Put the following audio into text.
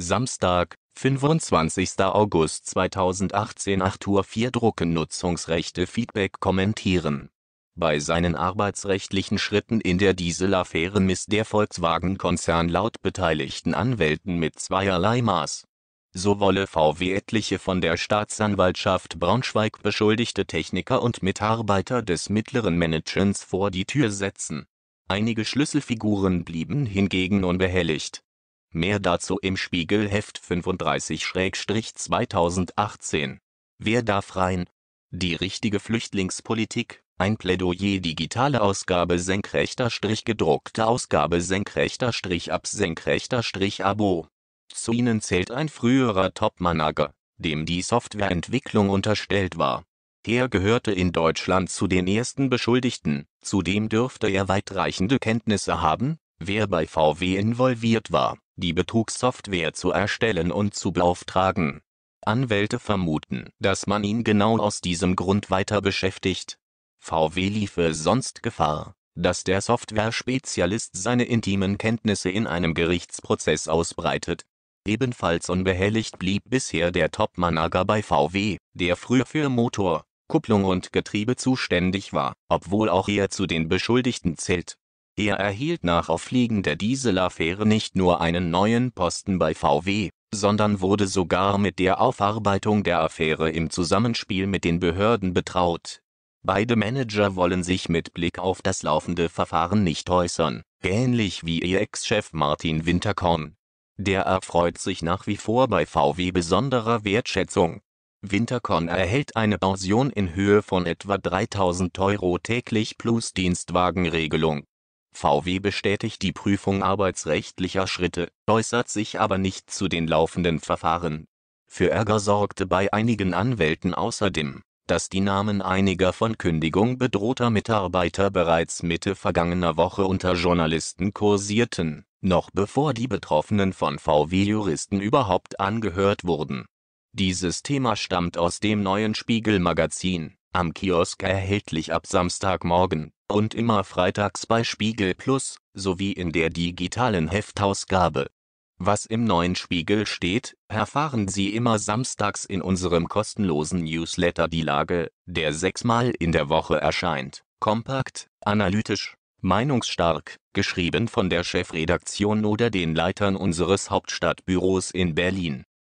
Samstag, 25. August 2018 8 Uhr 4 Drucken Nutzungsrechte Feedback kommentieren bei seinen arbeitsrechtlichen Schritten in der Dieselaffäre misst der Volkswagen-Konzern laut beteiligten Anwälten mit zweierlei Maß. So wolle VW etliche von der Staatsanwaltschaft Braunschweig beschuldigte Techniker und Mitarbeiter des mittleren Managements vor die Tür setzen. Einige Schlüsselfiguren blieben hingegen unbehelligt. Mehr dazu im Spiegelheft 35-2018. Wer darf rein? Die richtige Flüchtlingspolitik ein Plädoyer digitale Ausgabe senkrechter Strich gedruckte Ausgabe senkrechter Strich ab senkrechter Strich Abo. Zu ihnen zählt ein früherer Topmanager, dem die Softwareentwicklung unterstellt war. Er gehörte in Deutschland zu den ersten Beschuldigten, zudem dürfte er weitreichende Kenntnisse haben, wer bei VW involviert war, die Betrugssoftware zu erstellen und zu beauftragen. Anwälte vermuten, dass man ihn genau aus diesem Grund weiter beschäftigt, VW liefe sonst Gefahr, dass der Software-Spezialist seine intimen Kenntnisse in einem Gerichtsprozess ausbreitet. Ebenfalls unbehelligt blieb bisher der Top-Manager bei VW, der früher für Motor, Kupplung und Getriebe zuständig war, obwohl auch er zu den Beschuldigten zählt. Er erhielt nach Auffliegen der Dieselaffäre nicht nur einen neuen Posten bei VW, sondern wurde sogar mit der Aufarbeitung der Affäre im Zusammenspiel mit den Behörden betraut Beide Manager wollen sich mit Blick auf das laufende Verfahren nicht äußern, ähnlich wie ihr Ex-Chef Martin Winterkorn. Der erfreut sich nach wie vor bei VW besonderer Wertschätzung. Winterkorn erhält eine Pension in Höhe von etwa 3000 Euro täglich plus Dienstwagenregelung. VW bestätigt die Prüfung arbeitsrechtlicher Schritte, äußert sich aber nicht zu den laufenden Verfahren. Für Ärger sorgte bei einigen Anwälten außerdem dass die Namen einiger von Kündigung bedrohter Mitarbeiter bereits Mitte vergangener Woche unter Journalisten kursierten, noch bevor die Betroffenen von VW-Juristen überhaupt angehört wurden. Dieses Thema stammt aus dem neuen Spiegel-Magazin, am Kiosk erhältlich ab Samstagmorgen und immer freitags bei Spiegel Plus sowie in der digitalen Heftausgabe was im neuen Spiegel steht, erfahren Sie immer samstags in unserem kostenlosen Newsletter die Lage, der sechsmal in der Woche erscheint. Kompakt, analytisch, meinungsstark, geschrieben von der Chefredaktion oder den Leitern unseres Hauptstadtbüros in Berlin